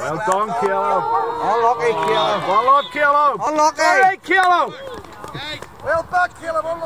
Well done, Kilo. Unlucky, Kilo. Well done, Kilo. Unlucky. All right, Kilo. Well done, Kilo. Unlucky.